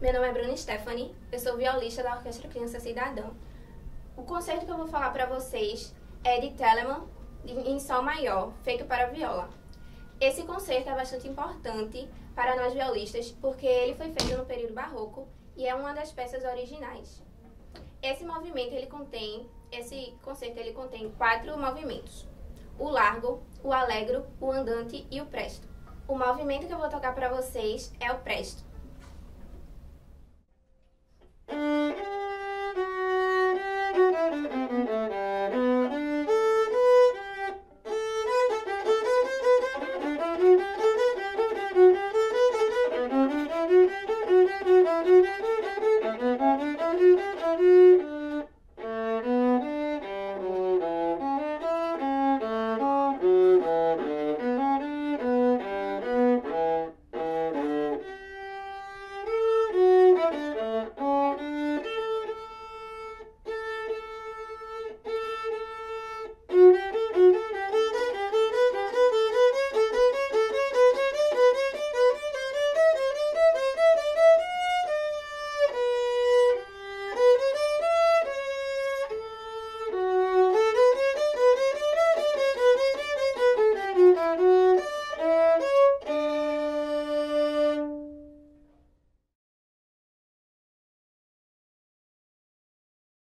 meu nome é Bruna Stephanie, eu sou violista da Orquestra Criança Cidadã. O concerto que eu vou falar para vocês é de Telemann, em Sol maior, feito para viola. Esse concerto é bastante importante para nós violistas, porque ele foi feito no período barroco e é uma das peças originais. Esse movimento ele contém, esse concerto ele contém quatro movimentos: o largo, o alegro, o andante e o presto. O movimento que eu vou tocar para vocês é o presto.